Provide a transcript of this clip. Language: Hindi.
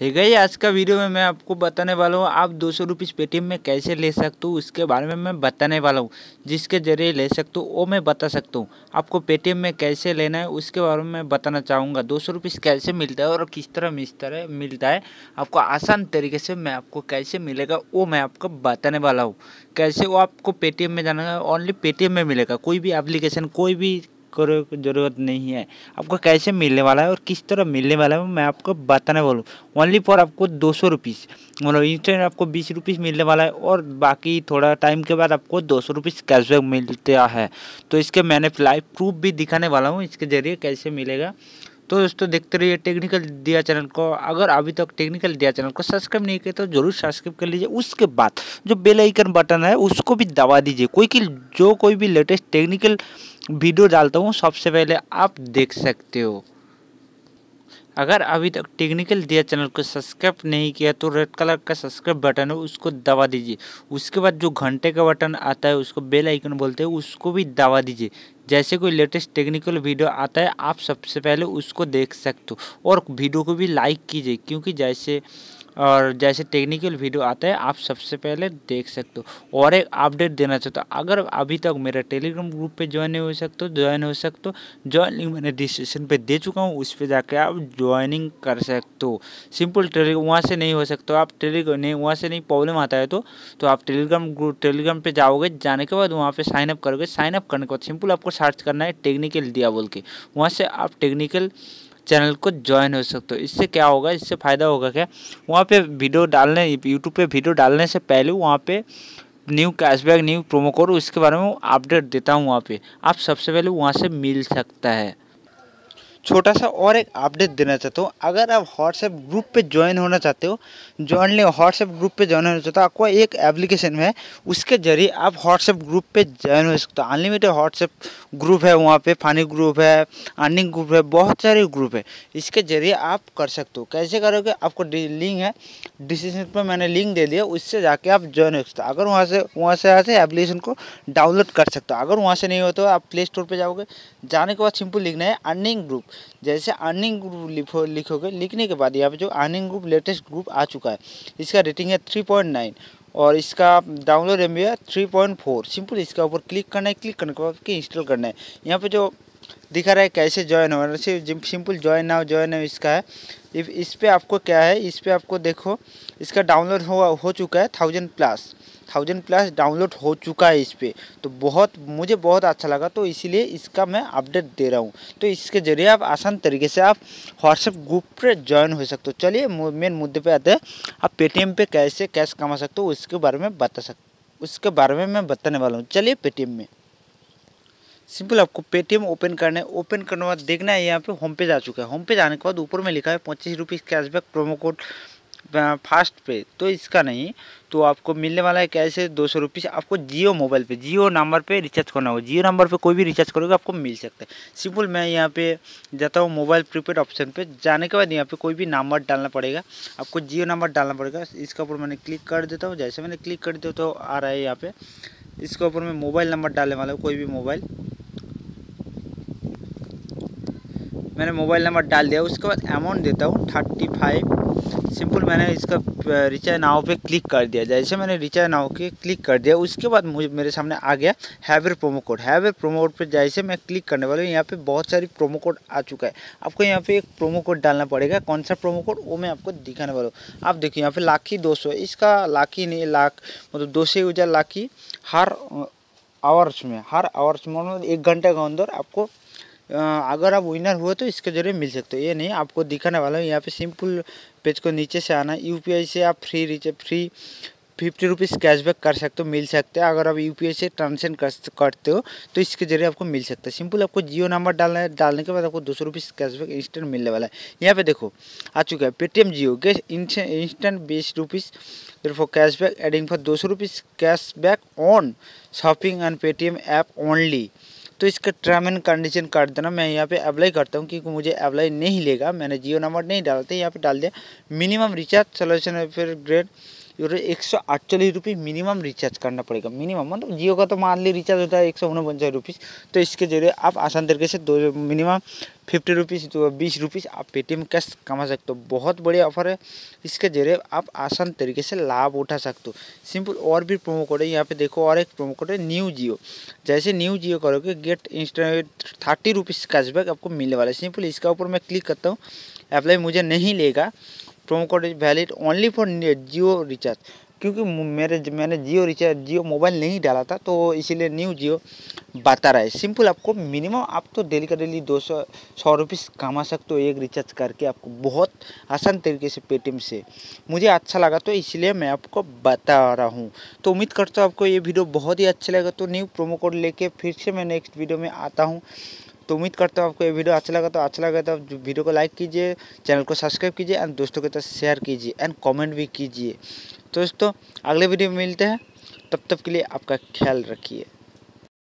है गई आज का वीडियो में मैं आपको बताने वाला हूँ, आप दो सौ रुपीज़ पेटीएम में कैसे ले सकते हो, उसके बारे में मैं बताने वाला हूँ, जिसके ज़रिए ले सकते हो, वो मैं बता सकता हूँ। आपको पेटीएम में कैसे लेना है, उसके बारे में मैं बताना चाहूँगा। दो सौ रुपीज़ कैसे मिलता है और किस तरह मिलता तरह मिलता है, आपको आसान तरीके से मैं आपको कैसे मिलेगा, वो मैं आपको बताने वाला हूँ। कैसे वो आपको पेटीएम में जाना है, ओनली पेटीएम में मिलेगा, कोई भी एप्लीकेशन, कोई भी करो, ज़रूरत नहीं है। आपको कैसे मिलने वाला है और किस तरह मिलने वाला है मैं आपको बताने वालूँ ओनली फॉर आपको दो सौ रुपीज़ मतलब इंस्टेंट आपको बीस रुपीज़ मिलने वाला है और बाकी थोड़ा टाइम के बाद आपको दो सौ रुपीज़ कैशबैक मिलता है। तो इसके मैंने लाइव प्रूफ भी दिखाने वाला हूँ, इसके ज़रिए कैसे मिलेगा। तो दोस्तों, देखते रहिए टेक्निकल दिया चैनल को। अगर अभी तक टेक्निकल दिया चैनल को सब्सक्राइब नहीं किया तो ज़रूर सब्सक्राइब कर लीजिए। उसके बाद जो बेल आइकन बटन है, उसको भी दबा दीजिए। कोई कि जो कोई भी लेटेस्ट टेक्निकल वीडियो डालता हूँ, सबसे पहले आप देख सकते हो। अगर अभी तक टेक्निकल दिया चैनल को सब्सक्राइब नहीं किया तो रेड कलर का सब्सक्राइब बटन है, उसको दबा दीजिए। उसके बाद जो घंटे का बटन आता है, उसको बेल आइकन बोलते हैं, उसको भी दबा दीजिए। जैसे कोई लेटेस्ट टेक्निकल वीडियो आता है, आप सबसे पहले उसको देख सकते हो। और वीडियो को भी लाइक कीजिए, क्योंकि जैसे और जैसे टेक्निकल वीडियो आता है, आप सबसे पहले देख सकते हो। और एक अपडेट देना चाहता हूँ, अगर अभी तक मेरा टेलीग्राम ग्रुप पे ज्वाइन नहीं हो सकते ज्वाइन हो सकते हो ज्वाइन लिंक मैंने डिस्क्रिप्शन पे दे चुका हूँ, उस पर जाके आप ज्वाइनिंग कर सकते हो। सिंपल टेलीग्राम वहाँ से नहीं हो सकते आप टेलीग्राम नहीं, वहाँ से नहीं प्रॉब्लम आता है तो तो आप टेलीग्राम ग्रुप टेलीग्राम पे जाओगे, जाने के बाद वहाँ पे साइन अप करोगे। साइन अप करने के बाद सिंपल आपको सर्च करना है टेक्निकल दिया बोल के। वहाँ से आप टेक्निकल चैनल को ज्वाइन हो सकते हो। इससे क्या होगा, इससे फ़ायदा होगा क्या? वहाँ पे वीडियो डालने यूट्यूब पे वीडियो डालने से पहले वहाँ पे new cashback new promo code उसके बारे में अपडेट देता हूँ वहाँ पे। आप सबसे पहले वहाँ से मिल सकता है। छोटा सा और एक अपडेट देना चाहता हूँ। अगर आप व्हाट्सएप ग्रुप पे ज्वाइन होना चाहते हो ज्वाइन ले व्हाट्सएप ग्रुप पे ज्वाइन होना चाहते हो, आपको एक एप्लीकेशन है उसके ज़रिए आप व्हाट्सएप ग्रुप पे ज्वाइन हो सकते हो। अनलिमिटेड व्हाट्सएप ग्रुप है, वहाँ पे फानी ग्रुप है अर्निंग ग्रुप है, बहुत सारे ग्रुप है। इसके ज़रिए आप कर सकते हो। कैसे करोगे? आपको लिंक है। डिसीज़न पर मैंने लिंक दे दिया, उससे जाके आप ज्वाइन हो सकते हो। अगर वहाँ से वहाँ से आते एप्लीकेशन को डाउनलोड कर सकते हो। अगर वहाँ से नहीं हो तो आप प्ले स्टोर पर जाओगे। जाने के बाद सिंपल लिखना है अर्निंग ग्रुप जैसे अर्निंग ग्रुप लिखो, लिखोगे, लिखने के बाद यहाँ पे जो अर्निंग ग्रुप लेटेस्ट ग्रुप आ चुका है, इसका रेटिंग है थ्री पॉइंट नाइन और इसका डाउनलोड एम है थ्री पॉइंट फोर सिंपल इसका ऊपर क्लिक करना है क्लिक करने के बाद इंस्टॉल करना है। यहाँ पे जो दिखा रहा है कैसे ज्वाइन हो रहा है सिंपल ज्वाइन नाउ ज्वाइन है इसका है। इस पर आपको क्या है, इस पर आपको देखो, इसका डाउनलोड हो हो चुका है thousand plus thousand plus download हो चुका है इस पर तो बहुत, मुझे बहुत अच्छा लगा तो इसीलिए इसका मैं अपडेट दे रहा हूँ। तो इसके ज़रिए आप आसान तरीके से आप व्हाट्सएप ग्रुप पर ज्वाइन हो सकते हो। चलिए मेन मुद्दे पे आते हैं। आप पेटीएम पे कैसे कैश कमा सकते हो, उसके बारे में बता सक, उसके बारे में मैं बताने वाला हूँ। चलिए, पेटीएम में। सिंपल, आपको पेटीएम ओपन करना है ओपन करने के बाद देखना है, यहाँ पे होम पेज आ चुका है। होम पेज आने के बाद ऊपर में लिखा है पच्चीस rupees cashback, promo code fast pay तो इसका नहीं तो आपको मिलने वाला है कैसे? दो सौ रुपीज़ आपको जियो मोबाइल पे, जियो नंबर पे रिचार्ज करना होगा। जियो नंबर पे कोई भी रिचार्ज करोगे, आपको मिल सकता है। सिंपल, मैं यहाँ पे जाता हूँ मोबाइल प्रीपेड ऑप्शन पे। जाने के बाद यहाँ पे कोई भी नंबर डालना पड़ेगा। आपको जियो नंबर डालना पड़ेगा। इसके ऊपर मैंने क्लिक कर देता हूँ। जैसे मैंने क्लिक कर दिया तो आ रहा है यहाँ पे। इसके ऊपर मैं मोबाइल नंबर डालने वाला हूँ, कोई भी मोबाइल। मैंने मोबाइल नंबर डाल दिया। उसके बाद अमाउंट देता हूँ थर्टी फाइव सिंपल मैंने इसका रिचार्ज नाव पे क्लिक कर दिया। जैसे मैंने रिचार्ज नाव के क्लिक कर दिया, उसके बाद मुझे, मेरे सामने आ गया हैवर प्रोमो कोड। हैवर प्रोमो कोड पर जैसे मैं क्लिक करने वाला हूँ, यहाँ पे बहुत सारी प्रोमो कोड आ चुका है। आपको यहाँ पे एक प्रोमो कोड डालना पड़ेगा। कौन सा प्रोमो कोड? वो मैं आपको दिखाने वाला हूँ। आप देखिए, यहाँ पे लाखी दो सौ। इसका लाखी नहीं, लाख मतलब दो सौ लाखी हर आवर्स में, हर आवर्स में एक घंटे के अंदर आपको अगर आप विनर हुए तो इसके ज़रिए मिल सकते हो। ये नहीं, आपको दिखाने वाला हूँ, यहाँ पे सिंपल पेज को नीचे से आना। यूपीआई से आप free recharge free fifty rupees cashback कर सकते हो, मिल सकते हैं। अगर आप यूपीआई से ट्रांजेक्शन करते हो तो इसके ज़रिए आपको मिल सकता है। सिंपल आपको जियो नंबर डालना है, डालने के बाद आपको दो सौ रुपीज़ कैशबैक इंस्टेंट मिलने वाला है। यहाँ पे देखो, आ चुका है पेटीएम जियो के इंस्टेंट बीस rupees for cashback adding for दो सौ rupees cashback on shopping and Paytm app only तो इसका टर्म एंड कंडीशन काट देना। मैं यहाँ पे अप्लाई करता हूँ क्योंकि मुझे अप्लाई नहीं लेगा। मैंने जियो नंबर नहीं डालते यहाँ पे डाल दिया। मिनिमम रिचार्ज सोल्यूशन फिर ग्रेड और एक सौ अड़चालीस रुपये मिनिमम रिचार्ज करना पड़ेगा। मिनिमम मतलब जियो का तो मान ली रिचार्ज होता है एक सौ उनपचास रुपीज़ तो इसके ज़रिए आप आसान तरीके से दो मिनिमम फिफ्टी रुपीज़ तो बीस रुपीज़ आप पेटीएम कैश कमा सकते हो। बहुत बढ़िया ऑफ़र है। इसके ज़रिए आप आसान तरीके से लाभ उठा सकते हो। सिंपल और भी प्रोमो कोड है। यहाँ पे देखो और एक प्रोमो कोड है न्यू जियो जैसे न्यू जियो करोगे get instant thirty rupees cashback आपको मिलने वाला है। सिंपल इसका ऊपर मैं क्लिक करता हूँ। अप्लाई मुझे नहीं लेगा। Promo code is valid only for Jio recharge. क्योंकि मेरे, मैंने जियो रिचार्ज, जियो मोबाइल नहीं डाला था तो इसीलिए न्यू जियो बता रहा है। सिंपल आपको मिनिमम आप तो डेली का डेली दो सौ सौ रुपीज़ कमा सकते हो एक रिचार्ज करके आपको, बहुत आसान तरीके से पेटीएम से। मुझे अच्छा लगा तो इसलिए मैं आपको बता रहा हूँ। तो उम्मीद करता हूँ आपको ये वीडियो बहुत ही अच्छा लगा तो न्यू प्रोमो कोड लेके फिर से मैं नेक्स्ट वीडियो में आता हूँ। तो उम्मीद करता हूँ आपको ये वीडियो अच्छा लगा तो अच्छा लगा तो वीडियो को लाइक कीजिए चैनल को सब्सक्राइब कीजिए एंड दोस्तों के साथ शेयर कीजिए एंड कमेंट भी कीजिए। तो दोस्तों, अगले वीडियो में मिलते हैं। तब तक के लिए आपका ख्याल रखिए।